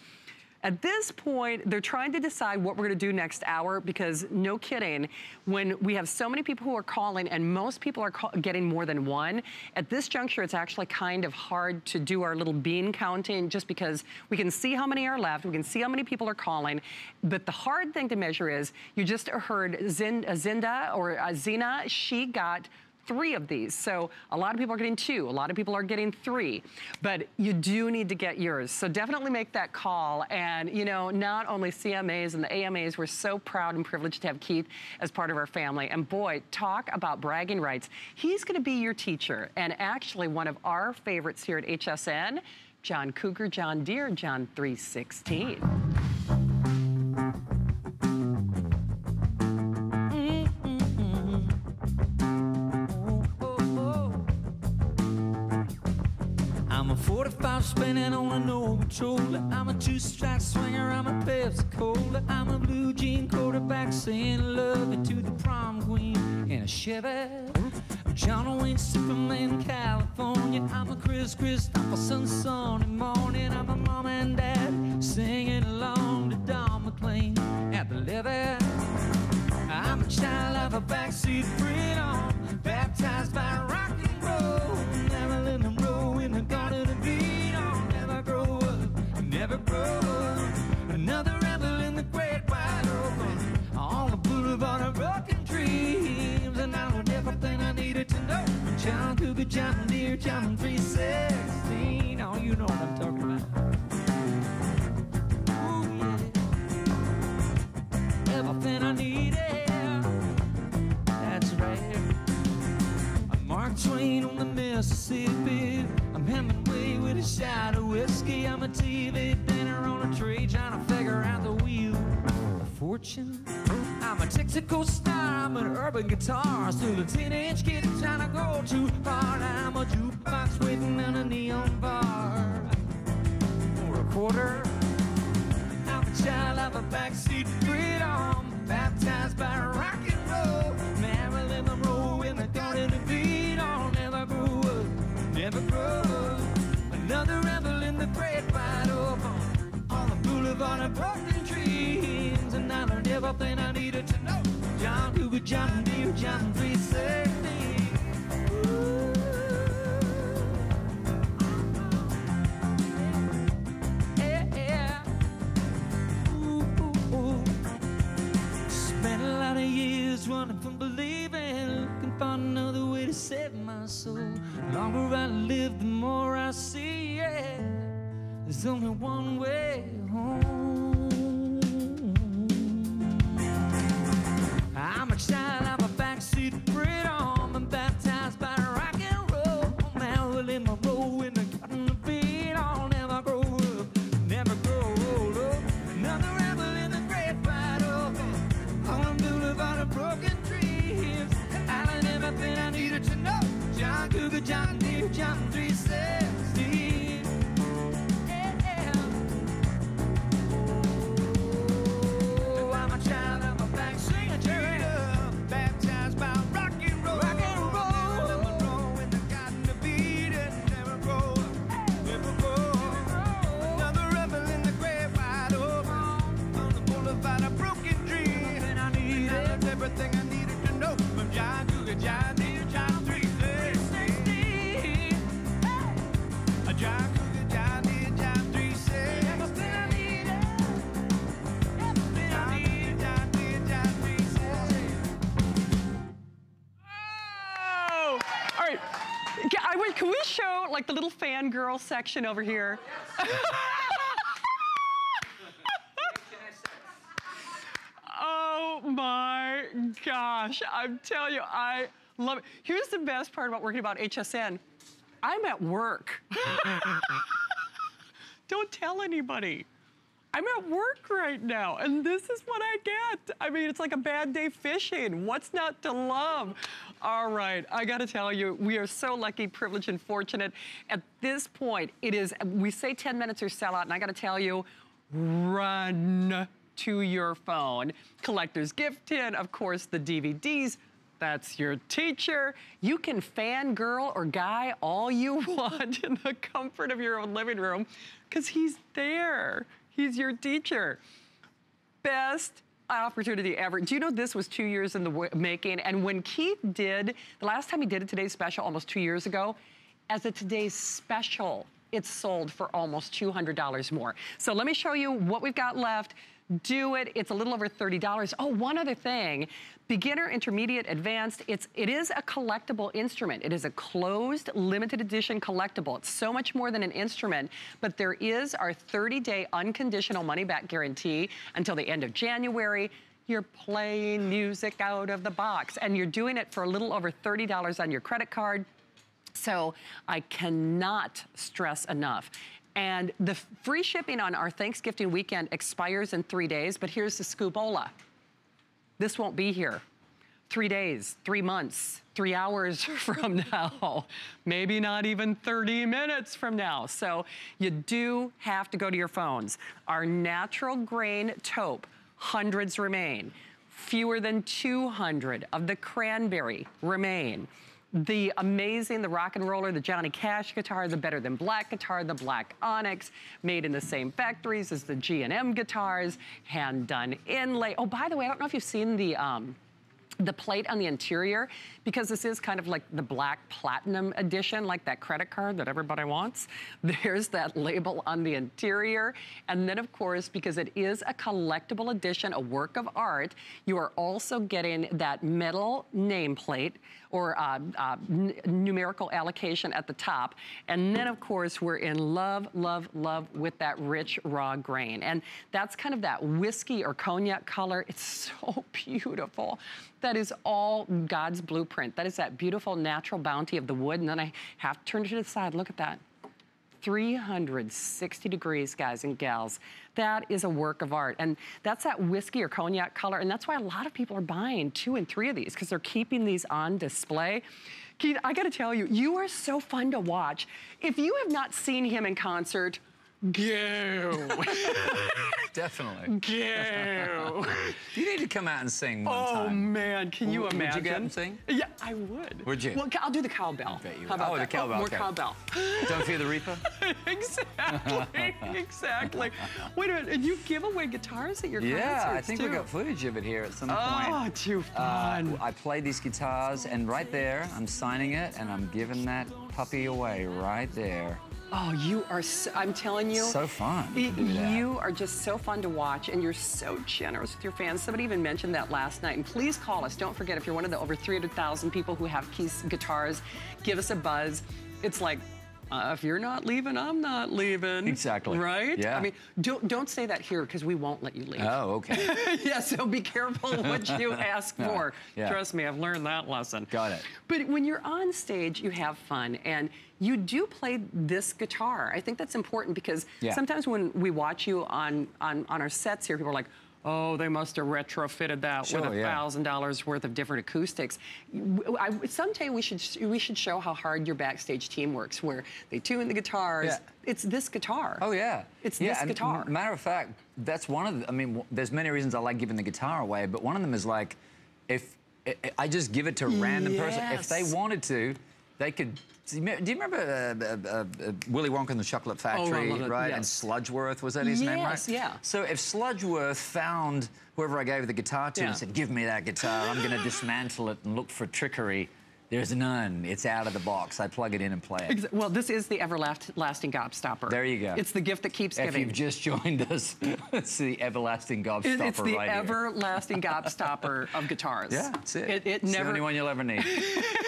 at this point, they're trying to decide what we're gonna do next hour because no kidding, when we have so many people who are calling and most people are getting more than one, at this juncture, it's actually kind of hard to do our little bean counting just because we can see how many are left, we can see how many people are calling, but the hard thing to measure is, you just heard Zin, Zinda or uh, Zena, she got three of these. So a lot of people are getting two, a lot of people are getting three, but you do need to get yours. So definitely make that call. And you know, not only CMAs and the AMAs, we're so proud and privileged to have Keith as part of our family. And boy, talk about bragging rights. He's gonna be your teacher and actually one of our favorites here at HSN, John Cougar, John Deere, John 316. 45 spinning on an old. I'm a two-strike swinger. I'm a Pepsi Cola. I'm a blue jean quarterback saying love to the prom queen in a Chevy. John Wayne Superman, California. I'm a Kris Kristofferson Sunday morning. I'm a mom and dad singing along to Don McLean at the levee. I'm a child of a backseat freedom, baptized by rock and roll. Another rebel in the great wide open, on the boulevard of broken dreams. And I learned everything I needed to know. John Cougar, John Deere, John 316. Oh, you know what I'm talking about. Yeah. Everything I needed. That's right. I'm Mark Twain on the Mississippi. I'm Hemingway with a shot of whiskey. I'm a TV trying to figure out the wheel of fortune. I'm a Texaco star, I'm an urban guitar, still a teenage kid trying to go too far. I'm a jukebox waiting in a neon bar for a quarter. I'm a child of a backseat freedom, baptized by rock on the boulevard of broken dreams. And I learned everything I needed to know. John Cougar, John Deere, John 360. Yeah, yeah. Ooh, ooh, ooh. Spent a lot of years running from believing, looking for another way to save my soul. The longer I live, the more I see. Yeah, there's only one way home. I'm a child of a backseat freedom. I'm baptized by rock and roll. Marilyn Monroe in the garden of Eden. I'll never grow up, never grow old. Another rebel in the great wide open. On the boulevard of broken dreams. I learned everything I needed to know. John Cougar, John Deere, John 360. Fangirl section over here? oh my gosh. I'm telling you, I love it. Here's the best part about working about HSN. I'm at work. Don't tell anybody. I'm at work right now, and this is what I get. I mean, it's like a bad day fishing. What's not to love? All right, I gotta tell you, we are so lucky, privileged, and fortunate. At this point, it is, we say 10 minutes or sell out, and I gotta tell you, run to your phone. Collector's gift tin, of course, the DVDs, that's your teacher. You can fan girl or guy all you want in the comfort of your own living room because he's there. He's your teacher. Best opportunity ever. Do you know this was two years in the making? And when Keith did, the last time he did a Today's Special almost two years ago, as a Today's Special, it sold for almost $200 more. So let me show you what we've got left. Do it. It's a little over $30. Oh, one other thing. Beginner, intermediate, advanced, it's, it is a collectible instrument. It is a closed, limited edition collectible. It's so much more than an instrument, but there is our 30-day unconditional money-back guarantee until the end of January. You're playing music out of the box, and you're doing it for a little over $30 on your credit card. So I cannot stress enough. And the free shipping on our Thanksgiving weekend expires in three days, but here's the scoopola. This won't be here. Three days, three months, three hours from now, maybe not even 30 minutes from now. So you do have to go to your phones. Our natural grain taupe, hundreds remain. Fewer than 200 of the cranberry remain the amazing, the rock and roller, the Johnny Cash guitar, the Better Than Black guitar, the Black Onyx, made in the same factories as the G&M guitars, hand done inlay. Oh, by the way, I don't know if you've seen the, um, the plate on the interior, because this is kind of like the black platinum edition, like that credit card that everybody wants. There's that label on the interior. And then of course, because it is a collectible edition, a work of art, you are also getting that metal nameplate or uh, uh, numerical allocation at the top. And then of course, we're in love, love, love with that rich raw grain. And that's kind of that whiskey or cognac color. It's so beautiful. That is all God's blueprint. That is that beautiful natural bounty of the wood. And then I have to turn it to the side. Look at that. 360 degrees, guys and gals. That is a work of art. And that's that whiskey or cognac color. And that's why a lot of people are buying two and three of these because they're keeping these on display. Keith, I gotta tell you, you are so fun to watch. If you have not seen him in concert, go. Definitely. Go. you need to come out and sing one Oh time. Oh, man, can you imagine? Would you get up and sing? Yeah, I would. Would you? Well, I'll do the cowbell. bet you How would. about Oh, the that? cowbell, more okay. cowbell. Don't fear the Reaper? exactly, exactly. Wait a minute, and you give away guitars at your Yeah, concerts I think too. we got footage of it here at some Oh, point. too Uh, fun. I played these guitars, and right there, I'm signing it, and I'm giving that puppy away right there. Oh, you are, so, I'm telling you. So fun to y- do that. You are just so fun to watch, and you're so generous with your fans. Somebody even mentioned that last night. And please call us. Don't forget, if you're one of the over 300,000 people who have Keith's guitars, give us a buzz. It's like, uh, if you're not leaving, I'm not leaving. Exactly. Right? Yeah. I mean, don't, don't say that here because we won't let you leave. Oh, okay. yeah, so be careful what you ask for. yeah. Trust me, I've learned that lesson. Got it. But when you're on stage, you have fun and you do play this guitar. I think that's important because Yeah. sometimes when we watch you on, on, on our sets here, people are like, oh, they must have retrofitted that with a thousand dollars worth of different acoustics. I, someday we should we should show how hard your backstage team works, where they tune the guitars. Yeah. It's this guitar. Oh yeah, It's yeah, this guitar. Matter of fact, that's one of. The, I mean, there's many reasons I like giving the guitar away, but one of them is like, if I- I just give it to a random person, if they wanted to, they could. Do you me- do you remember uh, uh, uh, Willy Wonka and the Chocolate Factory, love it, right? And. Slugworth was that his name, right? Yes, yeah. So if Slugworth found whoever I gave the guitar to Yeah. and said, "Give me that guitar, I'm going to dismantle it and look for trickery," there's none. It's out of the box. I plug it in and play it. Well, this is the everlasting gobstopper. There you go. It's the gift that keeps If giving. you've just joined us, it's the everlasting gobstopper It- it's the right everlasting gobstopper of guitars. Yeah, that's it. It, it it's never. the only one you'll ever need.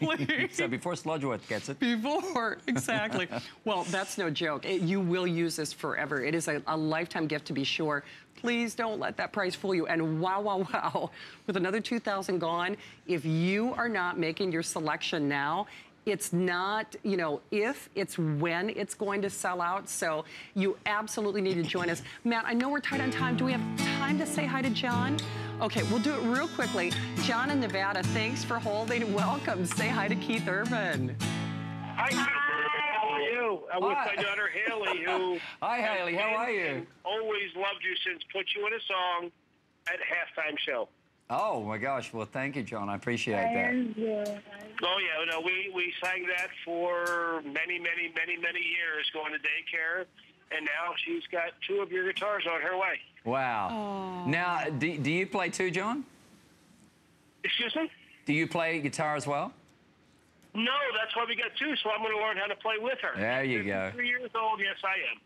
so before Slugworth gets it. Before, exactly. well, that's no joke. It- you will use this forever. It is a, a lifetime gift to be sure. Please don't let that price fool you. And wow, wow, wow, with another 2,000 gone, if you are not making your selection now, it's not, you know, if, it's when it's going to sell out. So you absolutely need to join us. Matt, I know we're tight on time. Do we have time to say hi to John? Okay, we'll do it real quickly. John in Nevada, thanks for holding. Welcome. Say hi to Keith Urban. Hi, Keith. How are you? I'm with my daughter Haley, who Hi, Haley. How are you? always loved you since put you in a song at halftime show. Oh my gosh. Well, thank you, John. I appreciate that. Uh, oh yeah, no, we we sang that for many, many, many, many years, going to daycare, and now she's got two of your guitars on her way. Wow. Now, do, do you play too, John? Excuse me? Do you play guitar as well? No, that's why we got two. So I'm going to learn how to play with her. There you go. Three years old, yes, I am.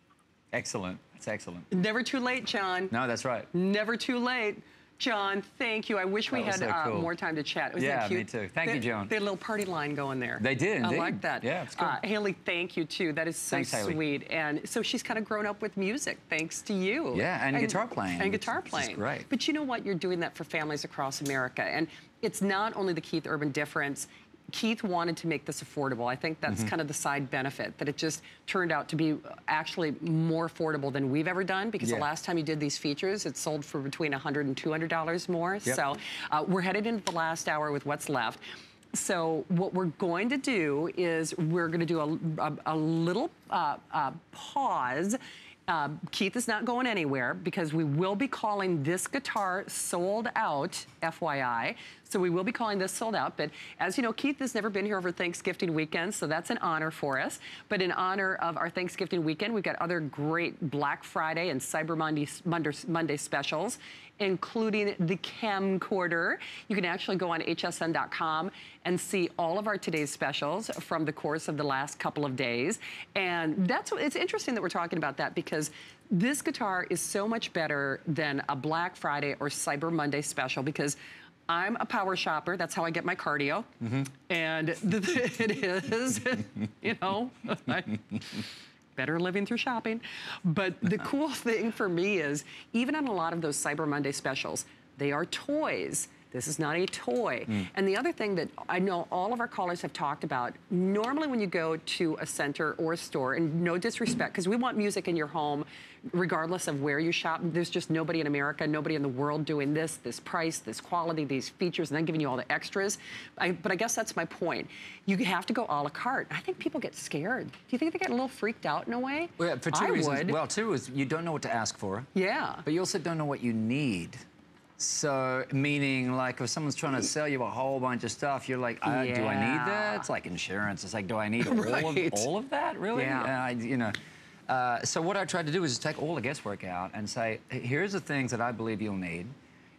Excellent. That's excellent. Never too late, John. No, that's right. Never too late. John, thank you. I wish we had so uh, cool. more time to chat. Was Yeah, that cute? me too. Thank They- you, John. They had a little party line going there. They did, I like that. Yeah, it's cool. Uh, Haley, thank you too. That is so Thanks, Haley. sweet. And so she's kind of grown up with music, thanks to you. Yeah, and guitar playing, And guitar playing. great. But you know what? You're doing that for families across America. And it's not only the Keith Urban difference. Keith wanted to make this affordable. I think that's Mhm. kind of the side benefit, that it just turned out to be actually more affordable than we've ever done because Yeah. the last time you did these features, it sold for between $100 and $200 more. Yep. So uh, we're headed into the last hour with what's left. So what we're going to do is we're going to do a, a, a little uh, uh, pause. Uh, Keith is not going anywhere because we will be calling this guitar sold out, FYI. So we will be calling this sold out. But as you know, Keith has never been here over Thanksgiving weekend, so that's an honor for us. But in honor of our Thanksgiving weekend, we've got other great Black Friday and Cyber Monday, Monday, Monday specials, including the camcorder. You can actually go on hsn.com and see all of our today's specials from the course of the last couple of days. And that's what it's interesting that we're talking about that because this guitar is so much better than a Black Friday or Cyber Monday special because I'm a power shopper. That's how I get my cardio. Mm-hmm. And it is, you know, better living through shopping. But the cool thing for me is, even on a lot of those Cyber Monday specials, they are toys This is not a toy. Mm. And the other thing that I know all of our callers have talked about, normally when you go to a center or a store, and no disrespect, because we want music in your home, regardless of where you shop. There's just nobody in America, nobody in the world doing this, this price, this quality, these features, and then giving you all the extras. I, but I guess that's my point. You have to go a la carte. I think people get scared. Do you think they get a little freaked out in a way? Well, for two I reasons. would. Well, two is you don't know what to ask for. Yeah. But you also don't know what you need. So, meaning, like, if someone's trying to sell you a whole bunch of stuff, you're like, uh, do I need that? It's like insurance. It's like, do I need all, Right. of, all of that, really? Yeah. I, you know. Uh, so what I tried to do is take all the guesswork out and say, here's the things that I believe you'll need,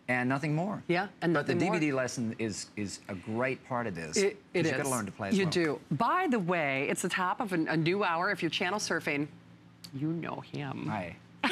and nothing more. Yeah, and but the nothing more. DVD lesson is is a great part of this. It, it is. You've got to learn to play as You well. do. By the way, it's the top of an, a new hour. If you're channel surfing, you know him. Hi.